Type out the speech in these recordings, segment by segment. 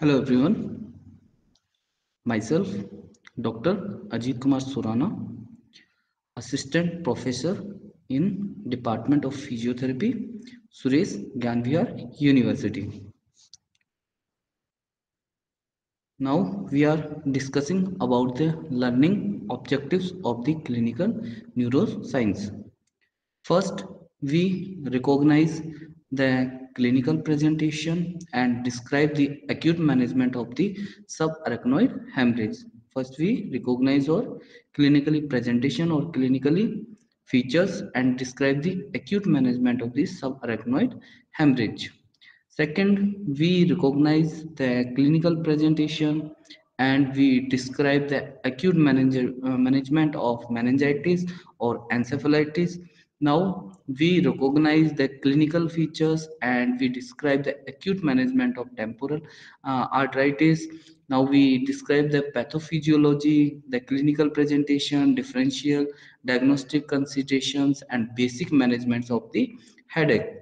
Hello everyone. Myself, Dr. Ajit Kumar Surana, Assistant Professor in Department of Physiotherapy, Suresh Gyanvihar University. Now we are discussing about the learning objectives of the clinical neuroscience. First, we recognize the clinical presentation and describe the acute management of the subarachnoid hemorrhage. First, we recognize or clinically presentation or clinically features and describe the acute management of the subarachnoid hemorrhage. Second, we recognize the clinical presentation and we describe the acute manager, uh, management of meningitis or encephalitis now we recognize the clinical features and we describe the acute management of temporal uh, arteritis. Now we describe the pathophysiology, the clinical presentation, differential diagnostic considerations and basic management of the headache.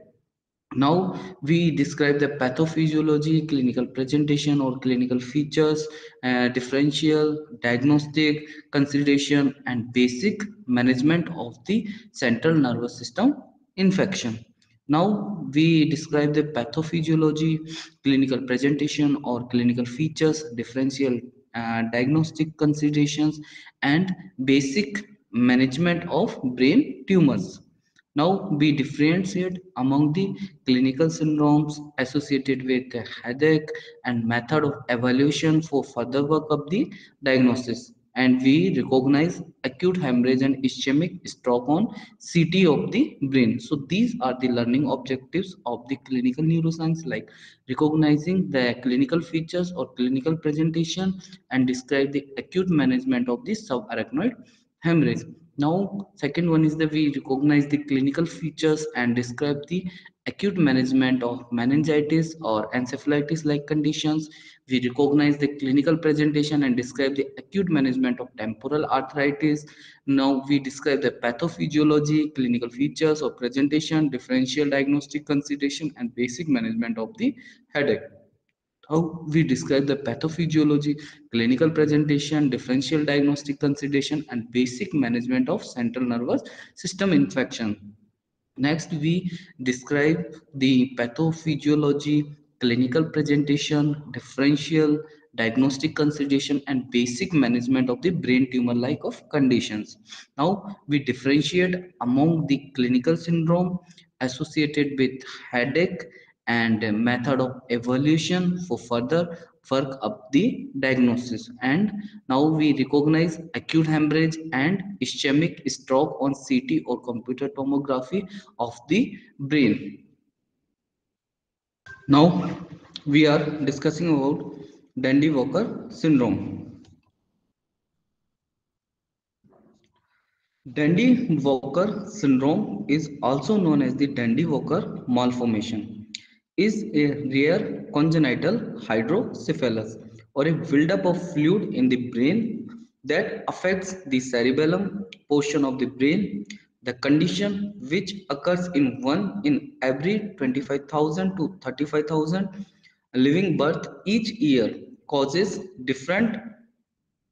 Now we describe the pathophysiology, clinical presentation or clinical features, uh, differential, diagnostic, consideration and basic management of the central nervous system infection. Now we describe the pathophysiology, clinical presentation or clinical features, differential uh, diagnostic considerations and basic management of brain tumors. Now we differentiate among the clinical syndromes associated with headache and method of evaluation for further work of the diagnosis and we recognize acute hemorrhage and ischemic stroke on CT of the brain. So these are the learning objectives of the clinical neuroscience like recognizing the clinical features or clinical presentation and describe the acute management of the subarachnoid hemorrhage now second one is that we recognize the clinical features and describe the acute management of meningitis or encephalitis like conditions we recognize the clinical presentation and describe the acute management of temporal arteritis. now we describe the pathophysiology clinical features or presentation differential diagnostic consideration and basic management of the headache how we describe the pathophysiology, clinical presentation, differential diagnostic consideration, and basic management of central nervous system infection. Next, we describe the pathophysiology, clinical presentation, differential diagnostic consideration, and basic management of the brain tumor like of conditions. Now, we differentiate among the clinical syndrome associated with headache and method of evaluation for further work up the diagnosis. And now we recognize acute hemorrhage and ischemic stroke on ct or computer tomography of the brain. Now we are discussing about dandy walker syndrome. Dandy walker syndrome is also known as the dandy walker malformation is a rare congenital hydrocephalus or a buildup of fluid in the brain that affects the cerebellum portion of the brain. The condition which occurs in one in every 25,000 to 35,000 living birth each year causes different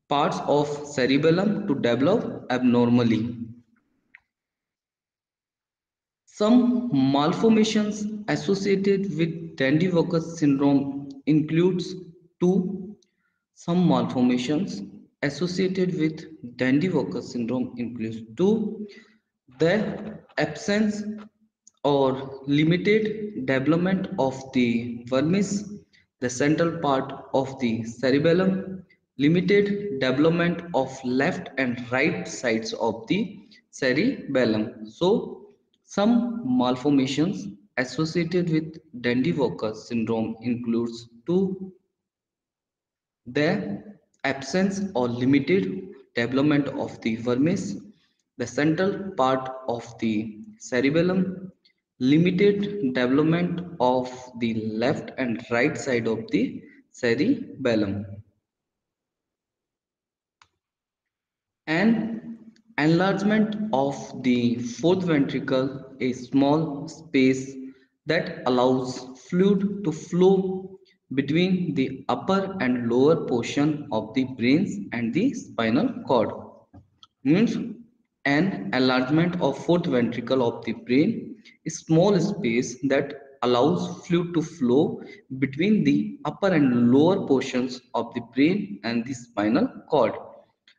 parts of cerebellum to develop abnormally. Some malformations associated with Dandy-Walker syndrome includes two. Some malformations associated with Dandy-Walker syndrome includes two. The absence or limited development of the vermis, the central part of the cerebellum, limited development of left and right sides of the cerebellum. So some malformations associated with Dandy-Walker syndrome includes two, the absence or limited development of the vermis, the central part of the cerebellum, limited development of the left and right side of the cerebellum. And enlargement of the fourth ventricle a small space that allows fluid to flow between the upper and lower portion of the brains and the spinal cord. Means an enlargement of fourth ventricle of the brain, a small space that allows fluid to flow between the upper and lower portions of the brain and the spinal cord.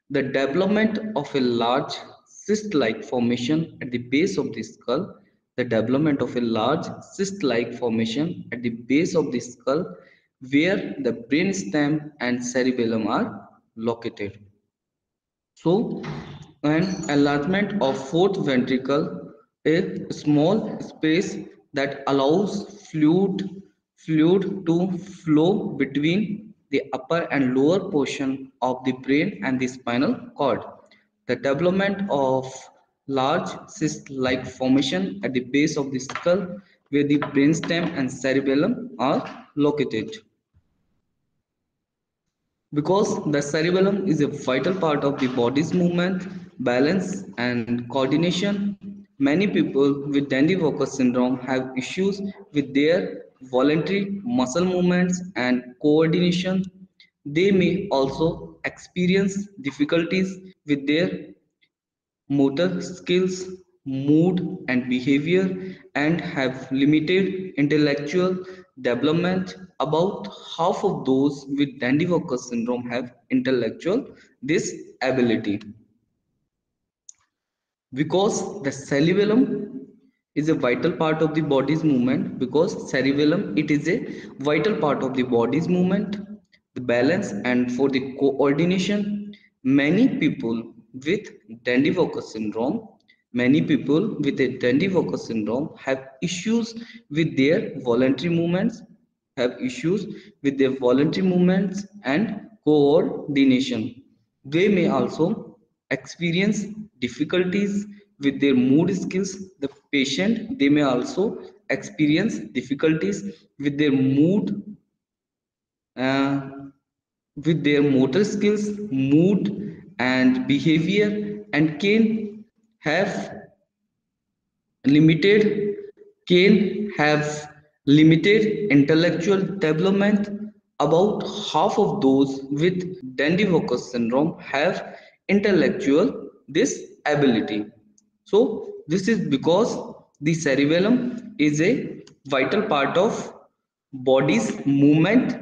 The development of a large cyst-like formation at the base of the skull, the development of a large cyst-like formation at the base of the skull where the brainstem and cerebellum are located. So, an enlargement of fourth ventricle, a small space that allows fluid, fluid to flow between the upper and lower portion of the brain and the spinal cord. The development of large cyst-like formation at the base of the skull where the brainstem and cerebellum are located. Because the cerebellum is a vital part of the body's movement, balance and coordination, many people with Dandy-Walker syndrome have issues with their voluntary muscle movements and coordination. They may also experience difficulties with their motor skills, mood and behavior and have limited intellectual development. About half of those with Dandy-Walker syndrome have intellectual disability. Because the cerebellum is a vital part of the body's movement because cerebellum it is a vital part of the body's movement the balance and for the coordination many people with Dandy-Walker syndrome Many people with a Dandy-Walker syndrome have issues with their voluntary movements, have issues with their voluntary movements and coordination. They may also experience difficulties with their mood skills. The patient, they may also experience difficulties with their mood, uh, with their motor skills, mood and behavior and can have limited can have limited intellectual development. About half of those with Dandy-Walker syndrome have intellectual disability. So this is because the cerebellum is a vital part of body's movement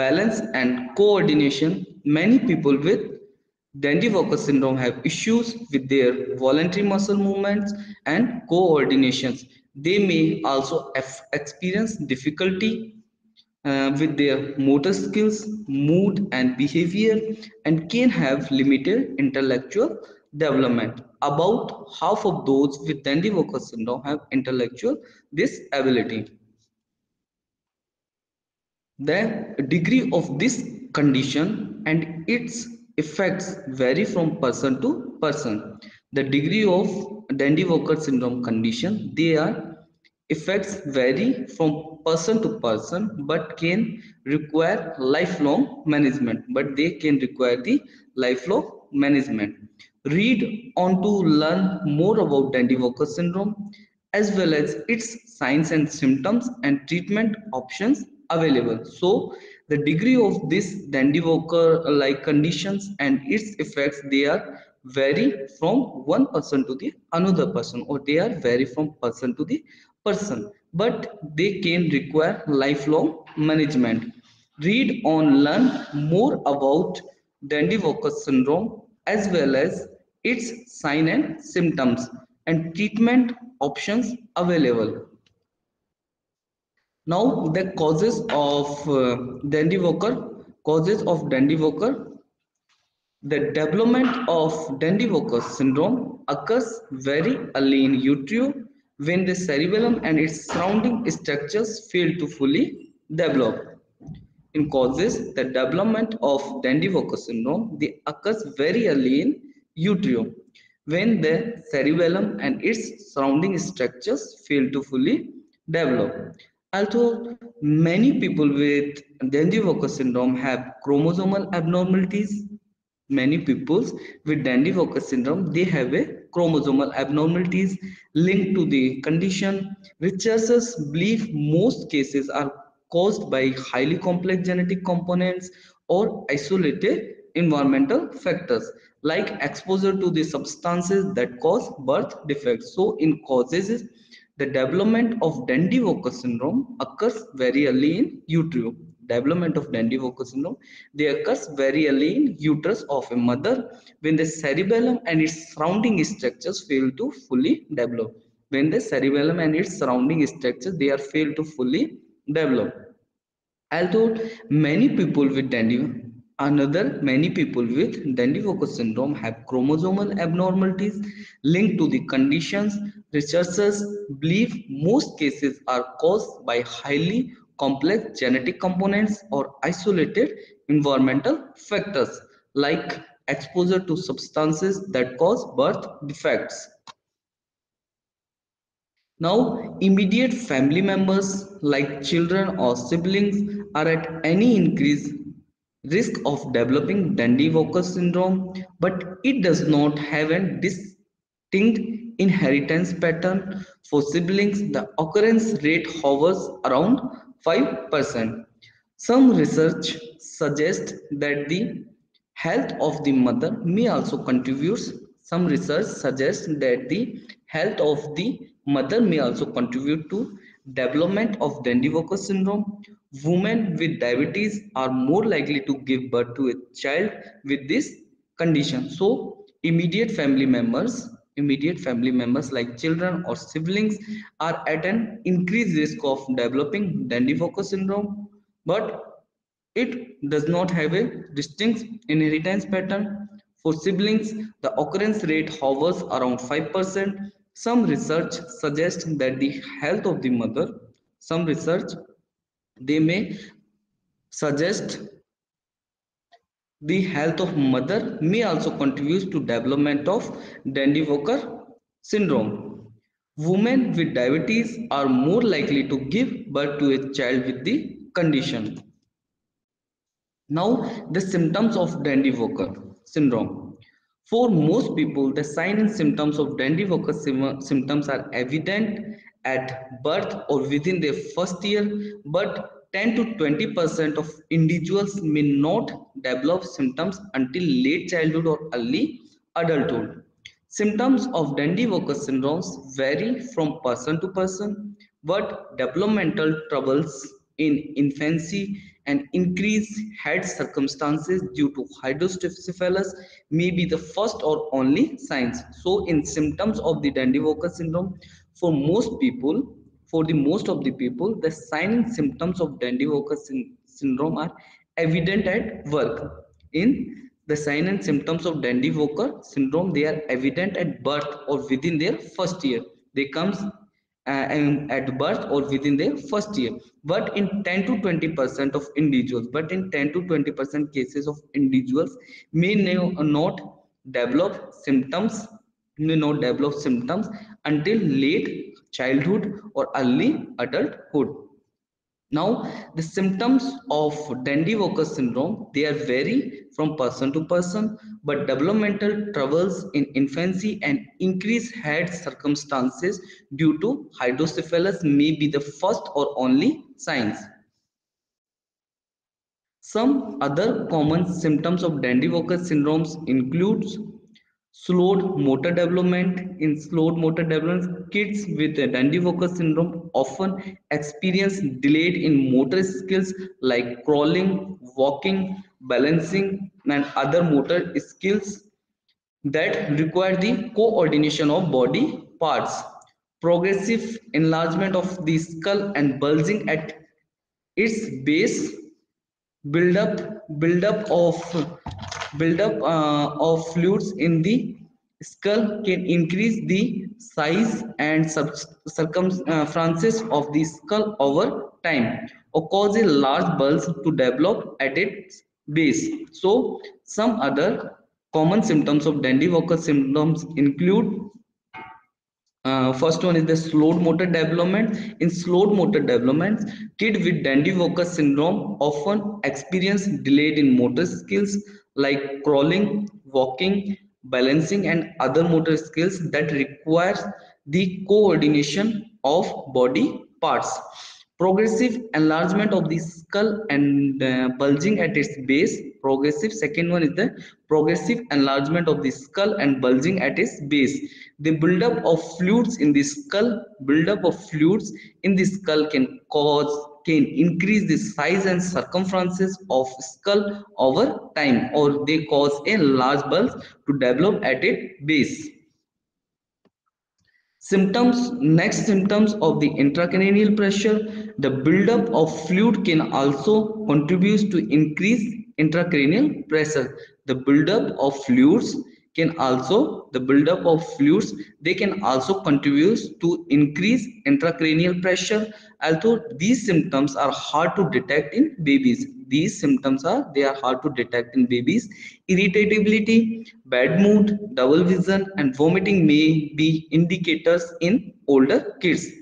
balance and coordination many people with Dandy-Walker syndrome have issues with their voluntary muscle movements and coordinations. They may also experience difficulty uh, with their motor skills, mood and behavior and can have limited intellectual development. About half of those with Dandy-Walker syndrome have intellectual disability. The degree of this condition and its effects vary from person to person. The degree of Dandy-Walker syndrome condition, their effects vary from person to person but can require lifelong management. But they can require the lifelong management. Read on to learn more about Dandy-Walker syndrome as well as its signs and symptoms and treatment options available. So the degree of this Dandy-Walker uh, like conditions and its effects they are vary from one person to the another person or they are vary from person to the person but they can require lifelong management read on learn more about Dandy-Walker syndrome as well as its sign and symptoms and treatment options available now the causes of uh, Dandy-Walker, causes of Dandy-Walker, the development of Dandy-Walker syndrome occurs very early in utero when the cerebellum and its surrounding structures fail to fully develop. In causes, the development of Dandy-Walker syndrome they occurs very early in utero when the cerebellum and its surrounding structures fail to fully develop. Although many people with Dandy-Walker syndrome have chromosomal abnormalities, many people with Dandy-Walker syndrome, they have a chromosomal abnormalities linked to the condition. Researchers believe most cases are caused by highly complex genetic components or isolated environmental factors like exposure to the substances that cause birth defects. So in causes, the development of Dandy-Walker syndrome occurs very early in utero. Development of Dandy-Walker syndrome, they occurs very early in uterus of a mother when the cerebellum and its surrounding structures fail to fully develop. When the cerebellum and its surrounding structures, they are failed to fully develop. Although many people with Dandy Another, many people with Dandy-Walker syndrome have chromosomal abnormalities linked to the conditions. Researchers believe most cases are caused by highly complex genetic components or isolated environmental factors like exposure to substances that cause birth defects. Now, immediate family members like children or siblings are at any increased risk of developing Dandy-Walker syndrome, but it does not have a distinct inheritance pattern. For siblings, the occurrence rate hovers around 5%. Some research suggests that the health of the mother may also contribute. Some research suggests that the health of the mother may also contribute to development of Dandy-Walker syndrome. Women with diabetes are more likely to give birth to a child with this condition. So immediate family members, immediate family members like children or siblings are at an increased risk of developing Dandy-Walker syndrome, but it does not have a distinct inheritance pattern. For siblings, the occurrence rate hovers around 5%. Some research suggests that the health of the mother, some research they may suggest the health of mother may also contribute to development of Dandy-Walker syndrome. Women with diabetes are more likely to give birth to a child with the condition. Now, the symptoms of Dandy-Walker syndrome. For most people, the signs and symptoms of Dandy-Walker symptoms are evident at birth or within their first year, but 10 to 20 percent of individuals may not develop symptoms until late childhood or early adulthood. Symptoms of Dandy-Walker syndromes vary from person to person, but developmental troubles in infancy and increased head circumstances due to hydrocephalus may be the first or only signs. So in symptoms of the Dandy-Walker syndrome, for most people, for the most of the people, the signs and symptoms of Dandy-Walker syndrome are evident at work. In the signs and symptoms of Dandy-Walker syndrome, they are evident at birth or within their first year. They comes uh, at birth or within the first year. But in 10 to 20 percent of individuals but in 10 to 20 percent cases of individuals may not develop symptoms may not develop symptoms until late childhood or early adulthood now the symptoms of dandy-walker syndrome they are vary from person to person but developmental troubles in infancy and increased head circumstances due to hydrocephalus may be the first or only signs. Some other common symptoms of dandy-walker syndromes includes slowed motor development. In slowed motor development kids with dandy-walker syndrome often experience delayed in motor skills like crawling walking balancing and other motor skills that require the coordination of body parts. Progressive enlargement of the skull and bulging at its base. Build up build up of buildup uh, of fluids in the skull can increase the size and circumference of the skull over time or cause a large bulge to develop at its base. So some other common symptoms of Dandy-Walker symptoms include uh, first one is the slowed motor development. In slowed motor development, kids with Dandy-Walker syndrome often experience delayed in motor skills like crawling, walking, balancing and other motor skills that requires the coordination of body parts. progressive enlargement of the skull and uh, bulging at its base progressive second one is the progressive enlargement of the skull and bulging at its base the buildup of fluids in the skull buildup of fluids in the skull can cause can increase the size and circumferences of skull over time or they cause a large bulge to develop at its base. Symptoms next symptoms of the intracranial pressure. The buildup of fluid can also contribute to increase intracranial pressure. The buildup of fluids can also the buildup of fluids they can also contribute to increase intracranial pressure. Although these symptoms are hard to detect in babies. These symptoms are they are hard to detect in babies. Irritability bad mood double vision and vomiting may be indicators in older kids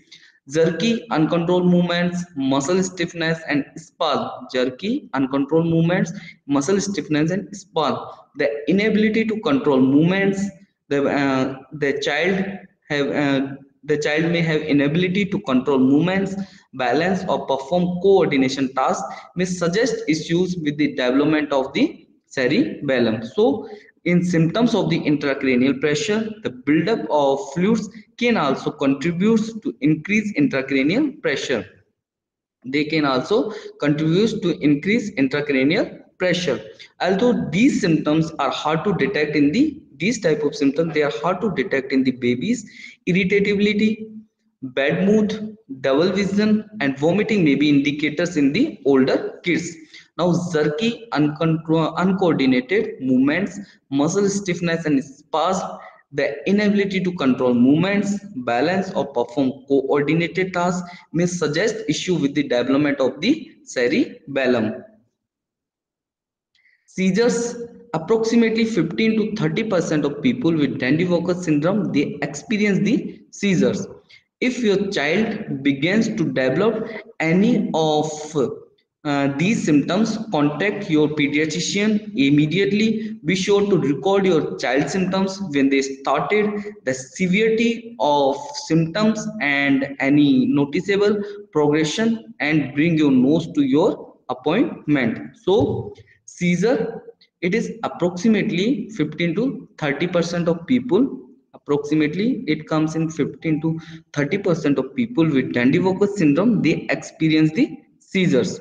jerky uncontrolled movements muscle stiffness and spasm. Jerky uncontrolled movements muscle stiffness and spasm. The inability to control movements the uh, the child have uh, the child may have inability to control movements balance or perform coordination tasks may suggest issues with the development of the cerebellum. So in symptoms of the intracranial pressure, the buildup of fluids can also contribute to increase intracranial pressure. They can also contribute to increase intracranial pressure. Although these symptoms are hard to detect in the these type of symptoms, they are hard to detect in the babies. Irritability, bad mood, double vision, and vomiting may be indicators in the older kids. Now, jerky, uncoordinated movements, muscle stiffness and spasm, the inability to control movements, balance or perform coordinated tasks may suggest issue with the development of the cerebellum. Seizures, approximately 15 to 30% of people with Dandy-Walker syndrome, they experience the seizures. If your child begins to develop any of uh, these symptoms, contact your pediatrician immediately. Be sure to record your child's symptoms when they started, the severity of symptoms and any noticeable progression and bring your nose to your appointment. So seizure, it is approximately 15 to 30% of people approximately it comes in 15 to 30 percent of people with Dandy-Walker syndrome they experience the seizures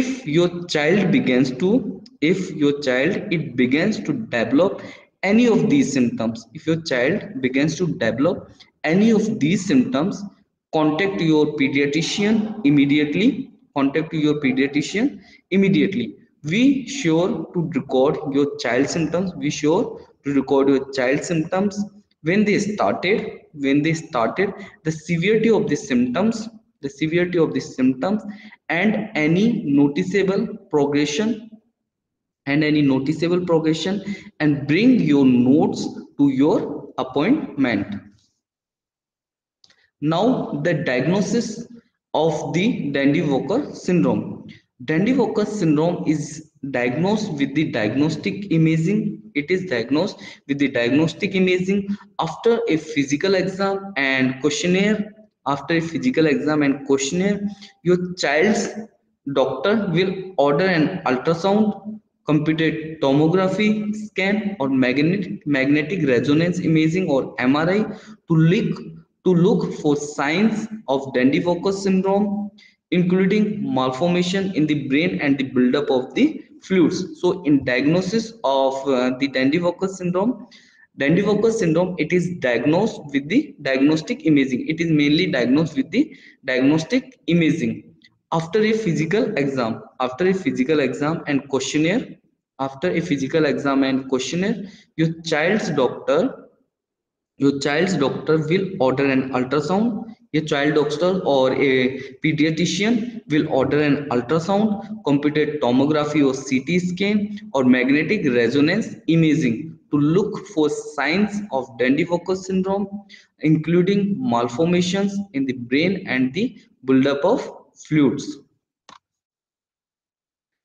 if your child begins to if your child it begins to develop any of these symptoms if your child begins to develop any of these symptoms contact your pediatrician immediately contact your pediatrician immediately. We sure to record your child symptoms. We sure to record your child symptoms. When they started when they started the severity of the symptoms the severity of the symptoms and any noticeable progression and any noticeable progression and bring your notes to your appointment. Now the diagnosis of the dandy-walker syndrome. Dandy-walker syndrome is diagnosed with the diagnostic imaging. It is diagnosed with the diagnostic imaging after a physical exam and questionnaire after a physical exam and questionnaire your child's doctor will order an ultrasound computed tomography scan or magnetic magnetic resonance imaging or mri to look to look for signs of dandy-walker syndrome including malformation in the brain and the buildup of the fluids. So in diagnosis of uh, the dandy-walker syndrome Dandy-Walker syndrome, it is diagnosed with the diagnostic imaging. It is mainly diagnosed with the diagnostic imaging. After a physical exam, after a physical exam and questionnaire, after a physical exam and questionnaire, your child's doctor, your child's doctor will order an ultrasound. A child doctor or a pediatrician will order an ultrasound, computed tomography or CT scan or magnetic resonance imaging to look for signs of Dandy-Walker syndrome, including malformations in the brain and the buildup of fluids.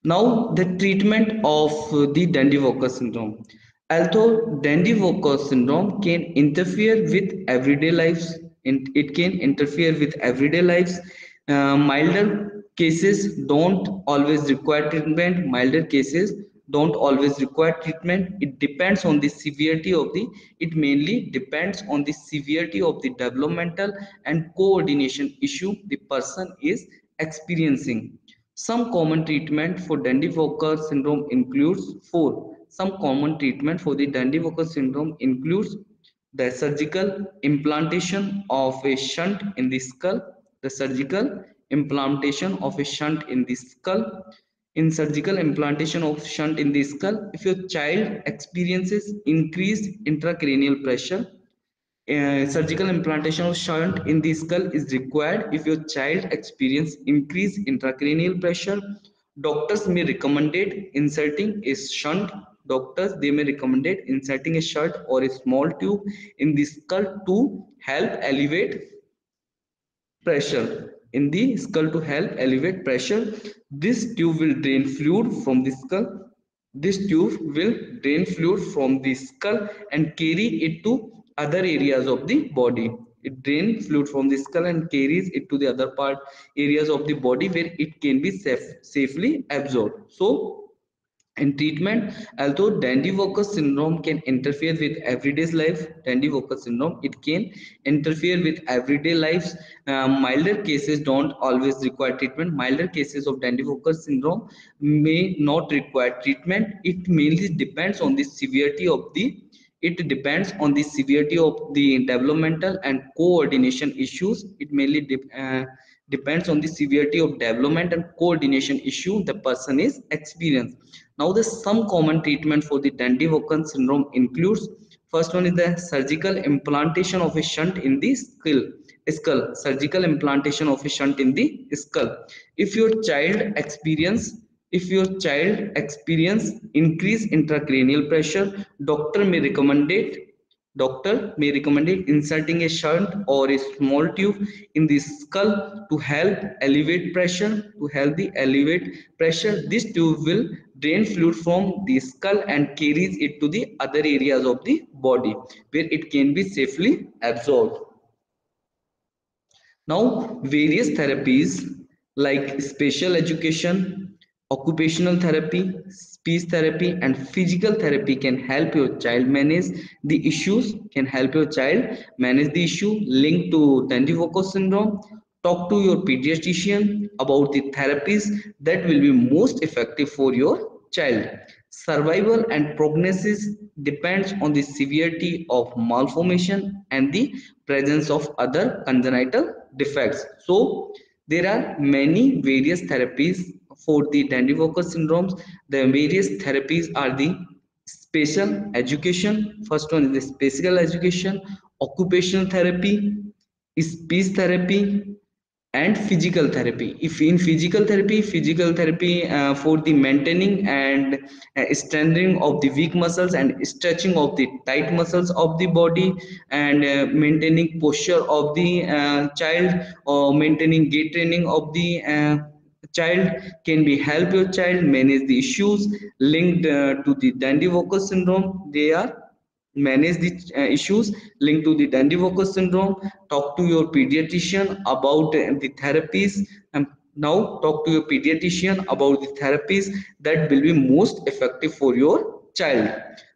Now, the treatment of the Dandy-Walker syndrome. Although Dandy-Walker syndrome can interfere with everyday lives, it can interfere with everyday lives, uh, milder cases don't always require treatment milder cases don't always require treatment it depends on the severity of the it mainly depends on the severity of the developmental and coordination issue the person is experiencing some common treatment for Dandy-Walker syndrome includes four. Some common treatment for the Dandy-Walker syndrome includes the surgical implantation of a shunt in the skull, the surgical implantation of a shunt in the skull, in surgical implantation of shunt in the skull, if your child experiences increased intracranial pressure, uh, surgical implantation of shunt in the skull is required if your child experience increased intracranial pressure. Doctors may recommend inserting a shunt. Doctors they may recommend inserting a shunt or a small tube in the skull to help elevate pressure in the skull to help elevate pressure. This tube will drain fluid from the skull. This tube will drain fluid from the skull and carry it to other areas of the body. It drains fluid from the skull and carries it to the other part areas of the body where it can be safe, safely absorbed. So in treatment although dandy-walker syndrome can interfere with everyday life dandy-walker syndrome it can interfere with everyday lives. Uh, milder cases don't always require treatment. Milder cases of dandy-walker syndrome may not require treatment. It mainly depends on the severity of the it depends on the severity of the developmental and coordination issues. It mainly de uh, depends on the severity of development and coordination issue the person is experiencing. Now the some common treatment for the Dandy-Walker syndrome includes first one is the surgical implantation of a shunt in the skull skull surgical implantation of a shunt in the skull. If your child experience if your child experience increased intracranial pressure doctor may recommend it Doctor may recommend inserting a shunt or a small tube in the skull to help elevate pressure. To help the elevate pressure, this tube will drain fluid from the skull and carries it to the other areas of the body where it can be safely absorbed. Now, various therapies like special education, occupational therapy speech therapy and physical therapy can help your child manage the issues can help your child manage the issue linked to Dandy-Walker syndrome. Talk to your pediatrician about the therapies that will be most effective for your child. Survival and prognosis depends on the severity of malformation and the presence of other congenital defects. So there are many various therapies for the Dandy-Walker syndromes, the various therapies are the special education. First one is the special education, occupational therapy, speech therapy, and physical therapy if in physical therapy physical therapy uh, for the maintaining and uh, strengthening of the weak muscles and stretching of the tight muscles of the body and uh, maintaining posture of the uh, child or maintaining gait training of the uh, child can be help your child manage the issues linked uh, to the Dandy-Walker syndrome. They are manage the uh, issues linked to the Dandy-Walker syndrome. Talk to your pediatrician about uh, the therapies and now talk to your pediatrician about the therapies that will be most effective for your child.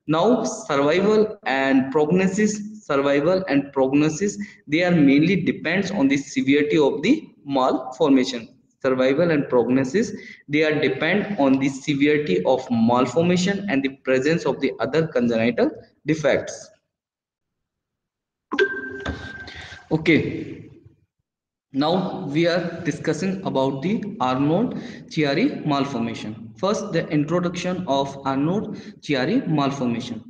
Now survival and prognosis, survival and prognosis, they are mainly depends on the severity of the malformation survival and prognosis they are depend on the severity of malformation and the presence of the other congenital defects. Okay. Now we are discussing about the Arnold-Chiari malformation. First the introduction of Arnold-Chiari malformation.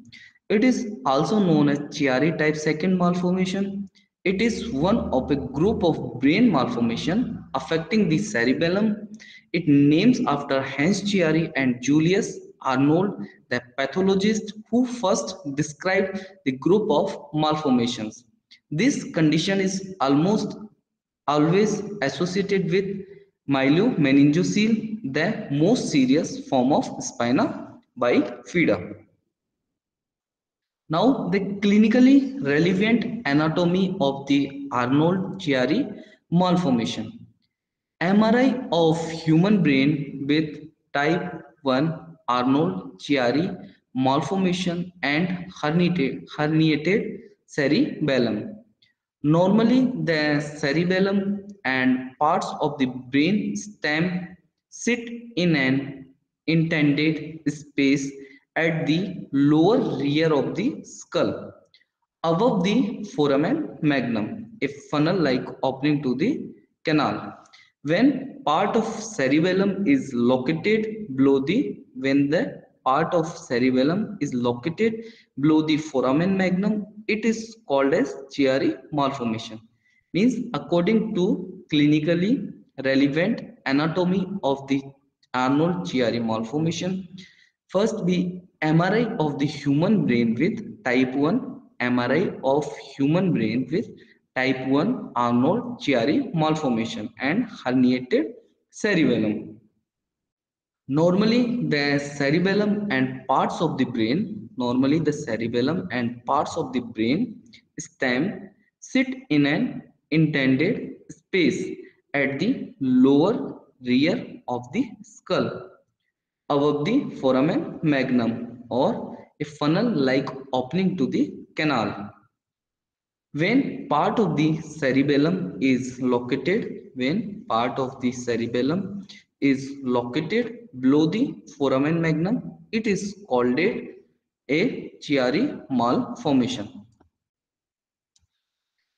It is also known as Chiari type second malformation it is one of a group of brain malformation affecting the cerebellum. It names after Hans Chiari and Julius Arnold, the pathologist who first described the group of malformations. This condition is almost always associated with myelomeningocele, the most serious form of spina bifida. Now, the clinically relevant anatomy of the Arnold-Chiari malformation. MRI of human brain with type 1 Arnold-Chiari malformation and herniated, herniated cerebellum. Normally, the cerebellum and parts of the brain stem sit in an intended space at the lower rear of the skull above the foramen magnum, a funnel-like opening to the canal. When part of cerebellum is located below the when the part of cerebellum is located below the foramen magnum, it is called as Chiari malformation. Means according to clinically relevant anatomy of the Arnold Chiari malformation, first the MRI of the human brain with type 1 MRI of human brain with type 1 Arnold Chiari malformation and herniated cerebellum. Normally, the cerebellum and parts of the brain, normally the cerebellum and parts of the brain stem sit in an intended space at the lower rear of the skull above the foramen magnum or a funnel-like opening to the canal. When part of the cerebellum is located, when part of the cerebellum is located below the foramen magnum. It is called a Chiari malformation.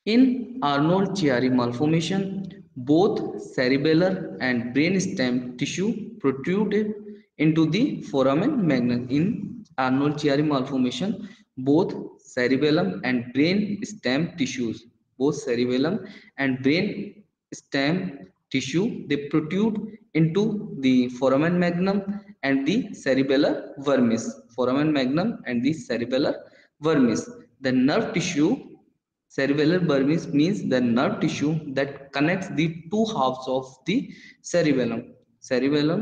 In Arnold Chiari malformation, both cerebellar and brainstem tissue protruded into the foramen magnum. In Arnold Chiari malformation, both cerebellum and brain stem tissues, both cerebellum and brain stem tissue, they protrude into the foramen magnum and the cerebellar vermis. Foramen magnum and the cerebellar vermis. The nerve tissue, cerebellar vermis means the nerve tissue that connects the two halves of the cerebellum. Cerebellum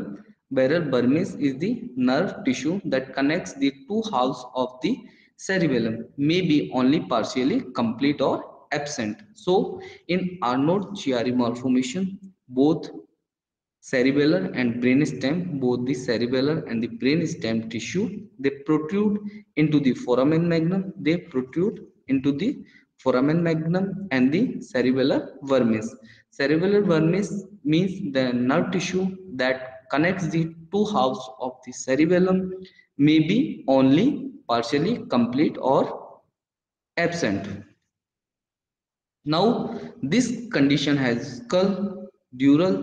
bearer vermis is the nerve tissue that connects the two halves of the cerebellum may be only partially complete or absent. So in Arnold Chiari malformation, both cerebellar and brainstem both the cerebellar and the brainstem tissue they protrude into the foramen magnum they protrude into the foramen magnum and the cerebellar vermis cerebellar vermis means the nerve tissue that connects the two halves of the cerebellum may be only partially complete or absent now this condition has skull dural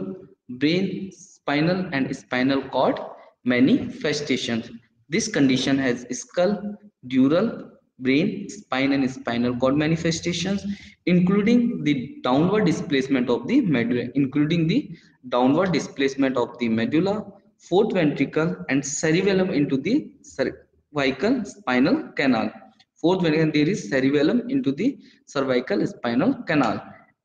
brain, spinal and spinal cord manifestations. This condition has skull, dural, brain, spine and spinal cord manifestations including the downward displacement of the medulla, including the downward displacement of the medulla, fourth ventricle and cerebellum into the cervical spinal canal. Fourth ventricle there is cerebellum into the cervical spinal canal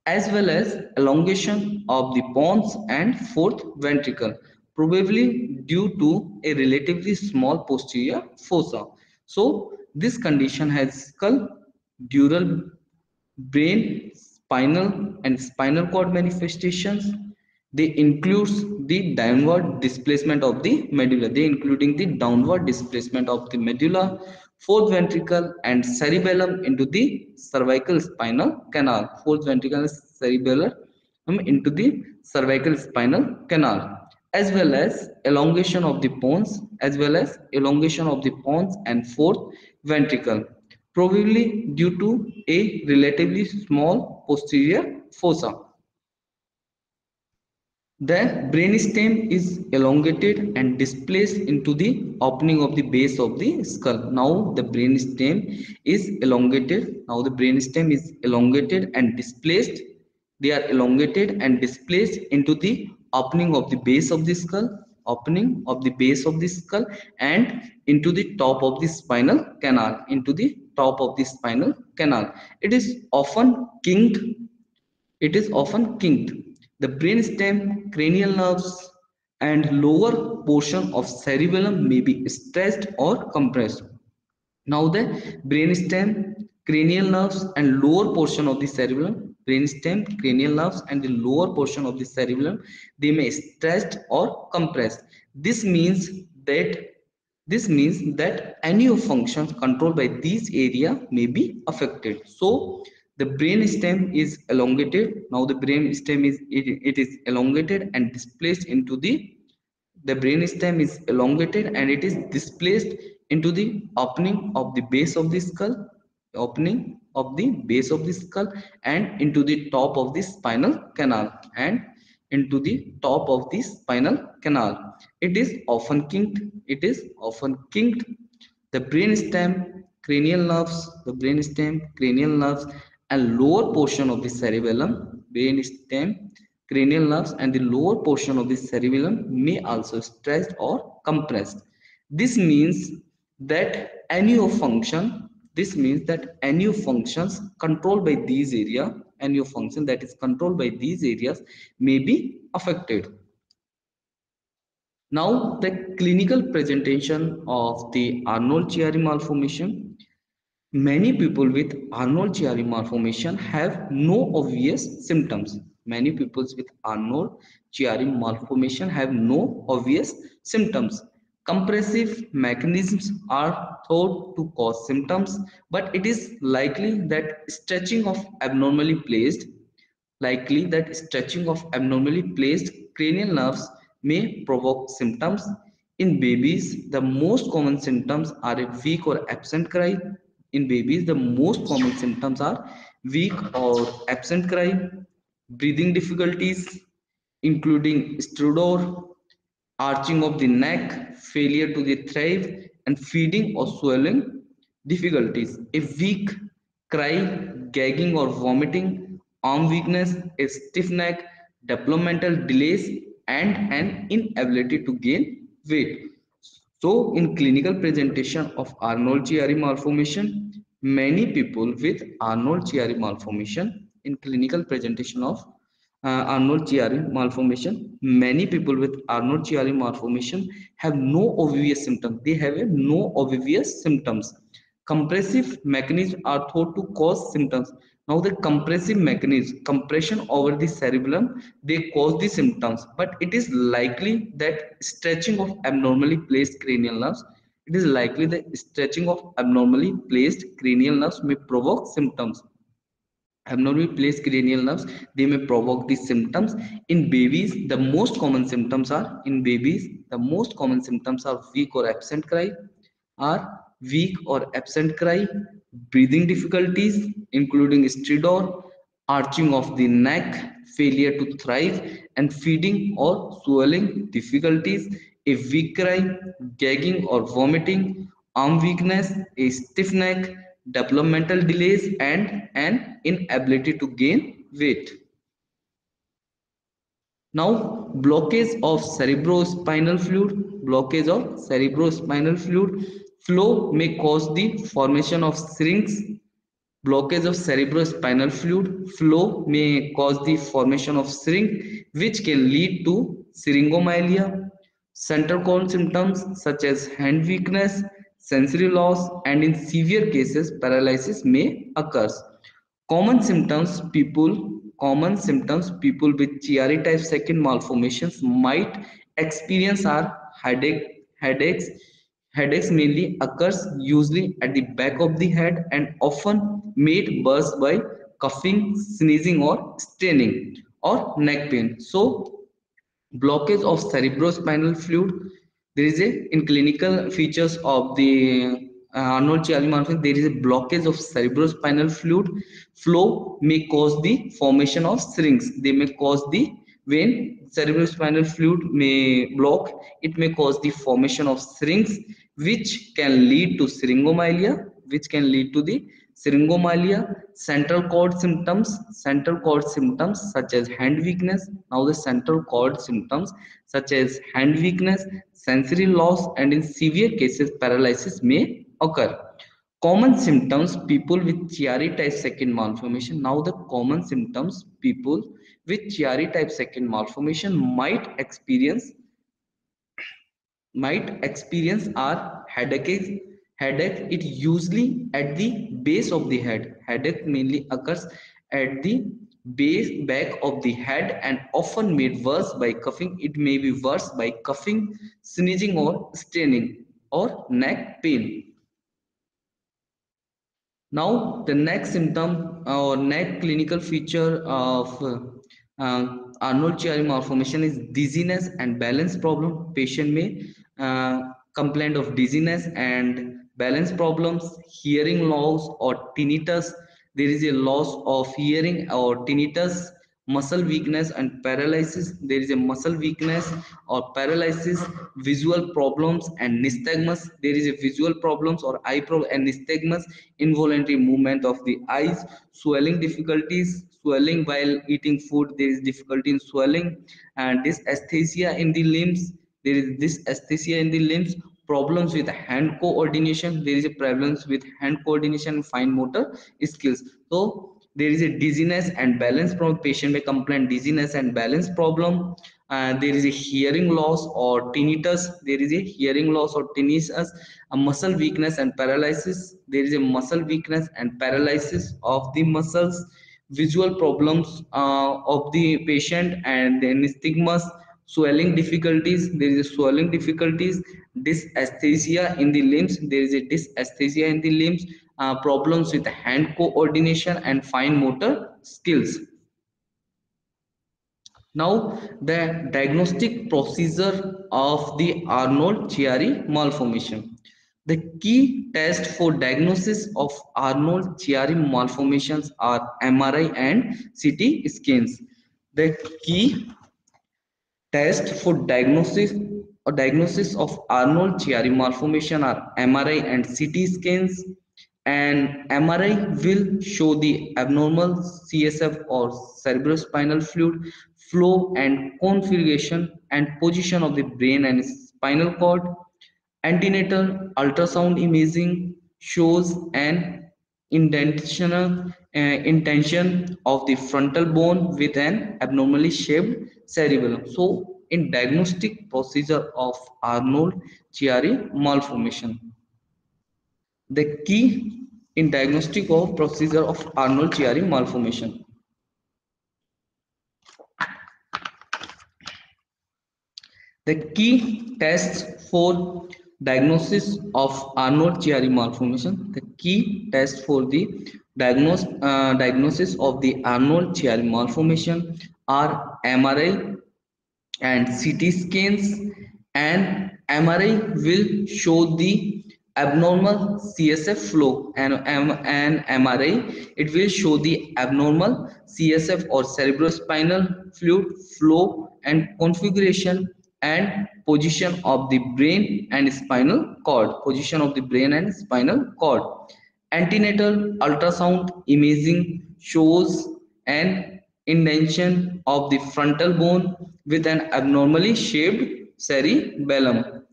as well as elongation of the pons and fourth ventricle, probably due to a relatively small posterior fossa. So this condition has skull, dural, brain, spinal and spinal cord manifestations. They includes the downward displacement of the medulla. They including the downward displacement of the medulla, fourth ventricle and cerebellum into the cervical spinal canal fourth ventricle cerebellum into the cervical spinal canal as well as elongation of the pons as well as elongation of the pons and fourth ventricle probably due to a relatively small posterior fossa the brainstem is elongated and displaced into the opening of the base of the skull. Now the brainstem is elongated. Now the brainstem is elongated and displaced. They are elongated and displaced into the opening of the base of the skull, opening of the base of the skull and into the top of the spinal canal, into the top of the spinal canal. It is often kinked. It is often kinked the brainstem, cranial nerves, and lower portion of cerebellum may be stressed or compressed. Now the brainstem, cranial nerves, and lower portion of the cerebellum brainstem, cranial nerves, and the lower portion of the cerebellum, they may stretched or compressed. This means that this means that any functions controlled by these area may be affected. So the brain stem is elongated. Now the brain stem is it, it is elongated and displaced into the the brain stem is elongated and it is displaced into the opening of the base of the skull opening of the base of the skull and into the top of the spinal canal and into the top of the spinal canal. It is often kinked. It is often kinked. The brain stem cranial nerves the brain stem cranial nerves and lower portion of the cerebellum brain stem cranial nerves and the lower portion of the cerebellum may also stretched or compressed. This means that any of function this means that any functions controlled by these area, any function that is controlled by these areas may be affected. Now the clinical presentation of the Arnold-Chiari malformation. Many people with Arnold-Chiari malformation have no obvious symptoms. Many people with Arnold-Chiari malformation have no obvious symptoms Compressive mechanisms are thought to cause symptoms, but it is likely that stretching of abnormally placed likely that stretching of abnormally placed cranial nerves may provoke symptoms. In babies, the most common symptoms are a weak or absent cry. In babies, the most common symptoms are weak or absent cry, breathing difficulties, including stridor, arching of the neck, failure to the thrive, and feeding or swallowing difficulties. A weak cry, gagging or vomiting, arm weakness, a stiff neck, developmental delays, and an inability to gain weight. So, in clinical presentation of Arnold-Chiari malformation, many people with Arnold-Chiari malformation in clinical presentation of uh, Arnold-Chiari malformation. Many people with Arnold-Chiari malformation have no obvious symptoms. They have no obvious symptoms. Compressive mechanisms are thought to cause symptoms. Now the compressive mechanism, compression over the cerebellum, they cause the symptoms. But it is likely that stretching of abnormally placed cranial nerves, it is likely that stretching of abnormally placed cranial nerves may provoke symptoms abnormally placed cranial nerves they may provoke these symptoms. In babies the most common symptoms are in babies the most common symptoms are weak or absent cry are weak or absent cry breathing difficulties including stridor arching of the neck failure to thrive and feeding or swallowing difficulties a weak cry gagging or vomiting arm weakness a stiff neck developmental delays and an inability to gain weight. Now, blockage of cerebrospinal fluid, blockage of cerebrospinal fluid flow may cause the formation of syrinx. Blockage of cerebrospinal fluid flow may cause the formation of syrinx, which can lead to syringomyelia. Central cord symptoms such as hand weakness, sensory loss, and in severe cases, paralysis may occur. Common symptoms people common symptoms people with Chiari type second malformations might experience are headache, headaches. Headaches mainly occurs usually at the back of the head and often made worse by coughing, sneezing or straining or neck pain. So blockage of cerebrospinal fluid there is a in clinical features of the uh, Arnold-Chiari malformation, there is a blockage of cerebrospinal fluid flow may cause the formation of syrinx. They may cause the when cerebrospinal fluid may block, it may cause the formation of syrinx, which can lead to syringomyelia, which can lead to the syringomyelia central cord symptoms central cord symptoms such as hand weakness now the central cord symptoms such as hand weakness sensory loss and in severe cases paralysis may occur. Common symptoms people with Chiari type second malformation now the common symptoms people with Chiari type second malformation might experience might experience are headaches headache it usually at the base of the head headache mainly occurs at the base back of the head and often made worse by coughing. It may be worse by coughing, sneezing or straining or neck pain. Now the next symptom or next clinical feature of uh, Arnold-Chiari malformation is dizziness and balance problem. Patient may uh, complain of dizziness and balance problems, hearing loss or tinnitus. There is a loss of hearing or tinnitus muscle weakness and paralysis. There is a muscle weakness or paralysis visual problems and nystagmus. There is a visual problems or eye problem and nystagmus involuntary movement of the eyes swelling difficulties swelling while eating food. There is difficulty in swelling and dysesthesia in the limbs. There is dysesthesia in the limbs problems with hand coordination there is a problems with hand coordination fine motor skills. So there is a dizziness and balance problem patient may complain dizziness and balance problem. Uh, there is a hearing loss or tinnitus there is a hearing loss or tinnitus a muscle weakness and paralysis. There is a muscle weakness and paralysis of the muscles visual problems uh, of the patient and then nystagmus swelling difficulties there is a swelling difficulties dysesthesia in the limbs there is a dysesthesia in the limbs uh, problems with hand coordination and fine motor skills. Now, the diagnostic procedure of the Arnold-Chiari malformation. The key test for diagnosis of Arnold-Chiari malformations are MRI and CT scans. The key test for diagnosis or diagnosis of Arnold-Chiari malformation are MRI and CT scans and MRI will show the abnormal CSF or cerebrospinal fluid flow and configuration and position of the brain and spinal cord. Antenatal ultrasound imaging shows an uh, indentation of the frontal bone with an abnormally shaped cerebellum. So, in diagnostic procedure of Arnold-Chiari malformation. The key in diagnostic of procedure of Arnold-Chiari malformation. The key tests for diagnosis of Arnold-Chiari malformation. The key test for the diagnose, uh, diagnosis of the Arnold-Chiari malformation are MRI and CT scans and MRI will show the abnormal CSF flow and, and MRI, it will show the abnormal CSF or cerebrospinal fluid flow and configuration and position of the brain and spinal cord. Position of the brain and spinal cord. Antenatal ultrasound imaging shows an indentation of the frontal bone with an abnormally shaped cerebellum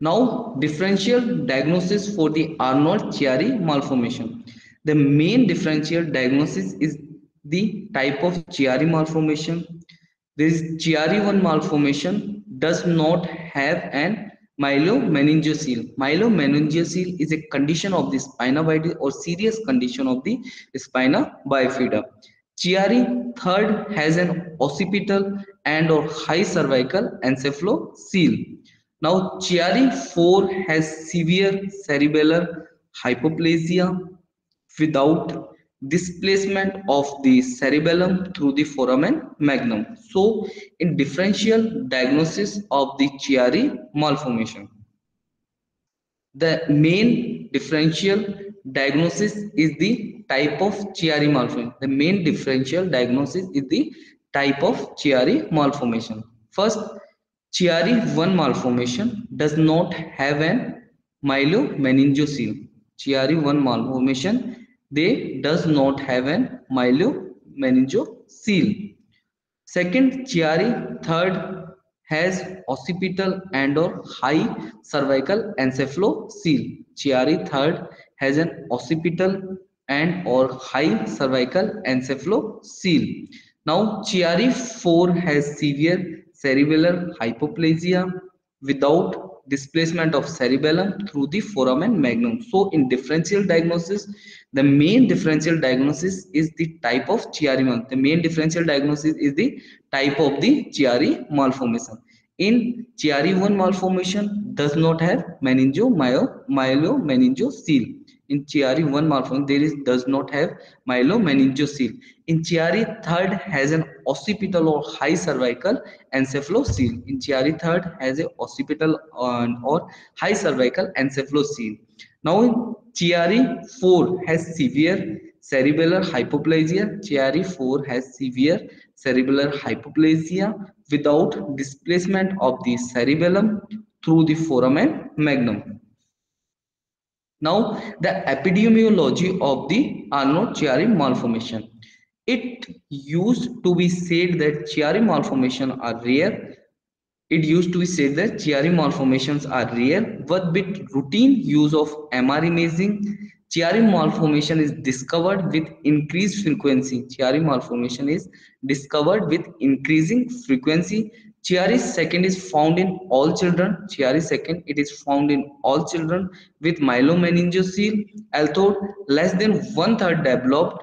Now, differential diagnosis for the Arnold-Chiari malformation. The main differential diagnosis is the type of Chiari malformation. This Chiari 1 malformation does not have an myelomeningocele. Myelomeningocele is a condition of the spina bifida or serious condition of the spina bifida. Chiari third has an occipital and or high cervical encephalocele. Now, Chiari 4 has severe cerebellar hypoplasia without displacement of the cerebellum through the foramen magnum. So, in differential diagnosis of the Chiari malformation, the main differential diagnosis is the type of Chiari malformation. The main differential diagnosis is the type of Chiari malformation. First, Chiari 1 malformation does not have an myelomeningocele. Chiari 1 malformation, they does not have an myelomeningocele. Second, Chiari third has occipital and or high cervical encephalocele. Chiari third has an occipital and or high cervical encephalocele. Now, Chiari 4 has severe cerebellar hypoplasia without displacement of cerebellum through the foramen magnum. So in differential diagnosis, the main differential diagnosis is the type of Chiari malformation. The main differential diagnosis is the type of the Chiari malformation. In Chiari 1 malformation does not have meningocele in Chiari 1 malformation there is does not have myelomeningocele. In Chiari third has an occipital or high cervical encephalocele. In Chiari third has a occipital or high cervical encephalocele. Now in Chiari 4 has severe cerebellar hypoplasia. Chiari 4 has severe cerebellar hypoplasia without displacement of the cerebellum through the foramen magnum. Now, the epidemiology of the Arnold-Chiari malformation. It used to be said that Chiari malformation are rare. It used to be said that Chiari malformations are rare, but with routine use of MR imaging, Chiari malformation is discovered with increased frequency. Chiari malformation is discovered with increasing frequency Chiari second is found in all children. Chiari second, it is found in all children with myelomeningocele, although less than one third developed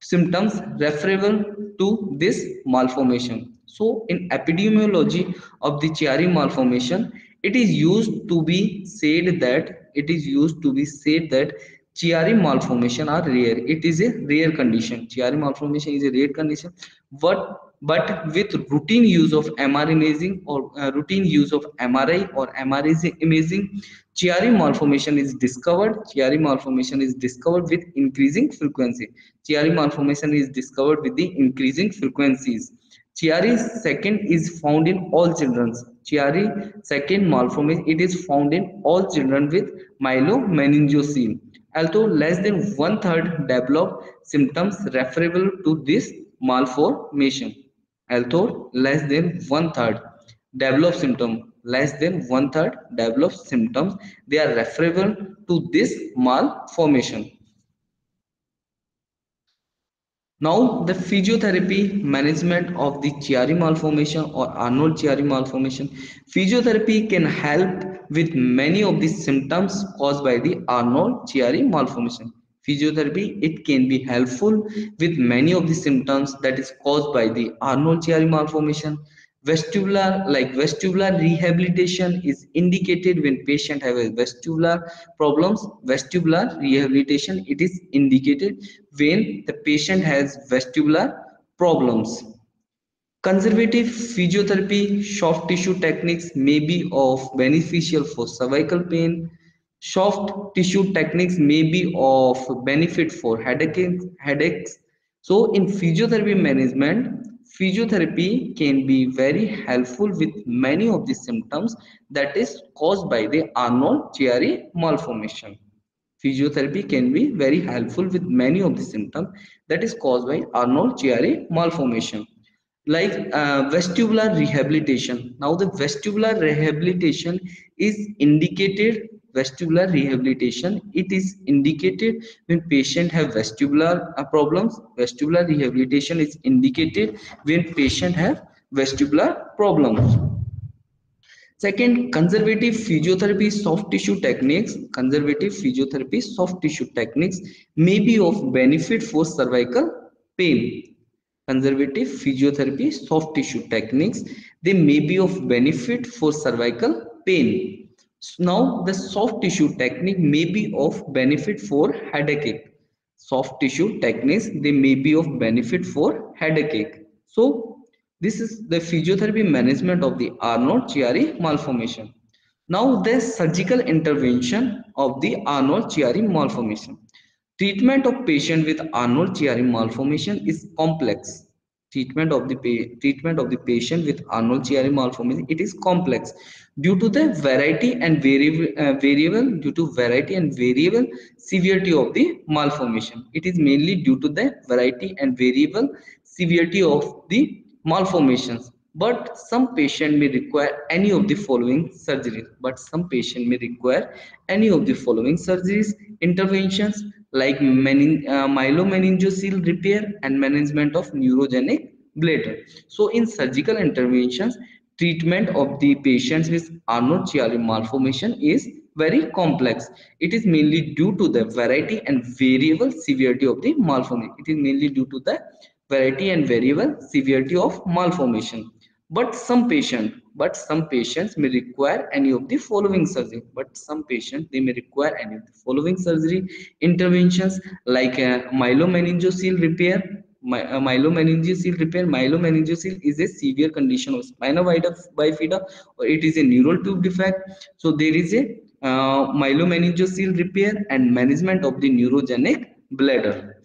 symptoms referable to this malformation. So in epidemiology of the Chiari malformation, it is used to be said that it is used to be said that Chiari malformation are rare. It is a rare condition. Chiari malformation is a rare condition. But but with routine use of MR imaging or uh, routine use of MRI or MRI imaging, Chiari malformation is discovered. Chiari malformation is discovered with increasing frequency. Chiari malformation is discovered with the increasing frequencies. Chiari second is found in all children. Chiari second malformation, it is found in all children with myelomeningocele. Although less than one third develop symptoms referable to this malformation although less than one third develop symptom less than one third develop symptoms they are referable to this malformation now the physiotherapy management of the Chiari malformation or Arnold Chiari malformation physiotherapy can help with many of the symptoms caused by the Arnold Chiari malformation. Physiotherapy it can be helpful with many of the symptoms that is caused by the arnold chiari malformation vestibular like vestibular rehabilitation is indicated when patient have a vestibular problems vestibular rehabilitation it is indicated when the patient has vestibular problems. Conservative physiotherapy soft tissue techniques may be of beneficial for cervical pain. Soft tissue techniques may be of benefit for headaches headaches. So in physiotherapy management physiotherapy can be very helpful with many of the symptoms that is caused by the arnold chiari malformation. Physiotherapy can be very helpful with many of the symptoms that is caused by arnold chiari malformation. Like uh, vestibular rehabilitation. Now the vestibular rehabilitation is indicated vestibular rehabilitation. It is indicated when patient have vestibular uh, problems vestibular rehabilitation is indicated when patient have vestibular problems. Second conservative physiotherapy soft tissue techniques. Conservative physiotherapy soft tissue techniques may be of benefit for cervical pain. Conservative physiotherapy soft tissue techniques they may be of benefit for cervical pain now the soft tissue technique may be of benefit for headache. Soft tissue techniques they may be of benefit for headache. So this is the physiotherapy management of the Arnold Chiari malformation. Now the surgical intervention of the Arnold Chiari malformation. Treatment of patient with Arnold Chiari malformation is complex treatment of the treatment of the patient with Arnold Chiari malformation it is complex. Due to the variety and variable uh, variable due to variety and variable severity of the malformation. It is mainly due to the variety and variable severity of the malformations. But some patient may require any of the following surgeries. But some patient may require any of the following surgeries interventions like menin uh, myelomeningocele repair and management of neurogenic bladder. So in surgical interventions, treatment of the patients with Arnold-Chiari malformation is very complex. It is mainly due to the variety and variable severity of the malformation. It is mainly due to the variety and variable severity of malformation. But some patient, but some patients may require any of the following surgery. But some patients they may require any of the following surgery interventions like a myelomeningocele repair, my, uh, myelomeningocele repair. Myelomeningocele is a severe condition of spina bifida or it is a neural tube defect. So there is a uh, myelomeningocele repair and management of the neurogenic bladder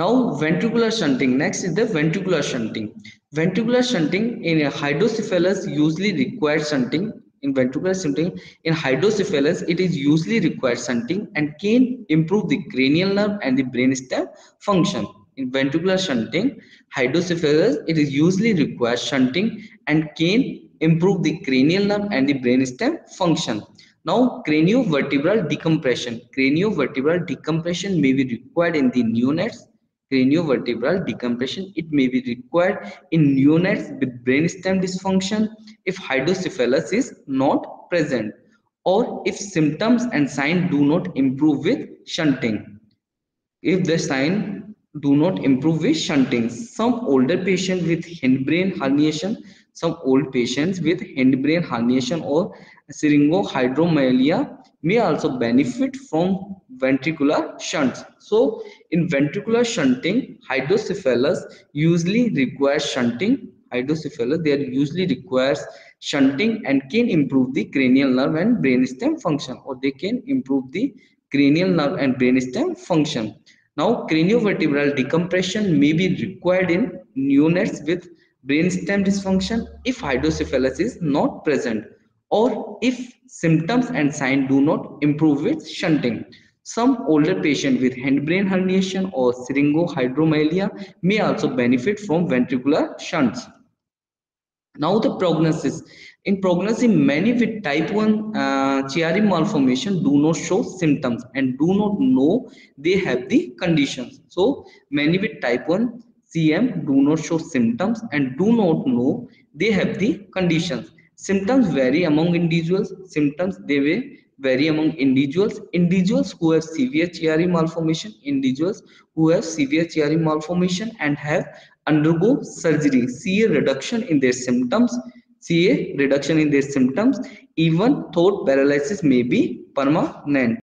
now ventricular shunting. Next is the ventricular shunting. Ventricular shunting in hydrocephalus usually requires shunting. In ventricular shunting in hydrocephalus it is usually requires shunting and can improve the cranial nerve and the brainstem function. In ventricular shunting hydrocephalus it is usually requires shunting and can improve the cranial nerve and the brainstem function. Now craniovertebral decompression. Craniovertebral decompression may be required in the neonates craniovertebral decompression. It may be required in neonates with brainstem dysfunction if hydrocephalus is not present or if symptoms and signs do not improve with shunting. If the sign do not improve with shunting, some older patients with hindbrain herniation, some old patients with hindbrain herniation or syringohydromyelia may also benefit from ventricular shunts. So in ventricular shunting, hydrocephalus usually requires shunting. Hydrocephalus, they usually requires shunting and can improve the cranial nerve and brainstem function or they can improve the cranial nerve and brainstem function. Now craniovertebral decompression may be required in neonates with brainstem dysfunction if hydrocephalus is not present or if symptoms and signs do not improve with shunting. Some older patients with hindbrain herniation or syringohydromyelia may also benefit from ventricular shunts. Now the prognosis. In prognosis, many with type 1 uh, Chiari malformation do not show symptoms and do not know they have the conditions. So many with type 1 CM do not show symptoms and do not know they have the conditions symptoms vary among individuals. Symptoms they vary among individuals. Individuals who have severe Chiari malformation individuals who have severe Chiari malformation and have undergo surgery. See a reduction in their symptoms. See a reduction in their symptoms. Even thought paralysis may be permanent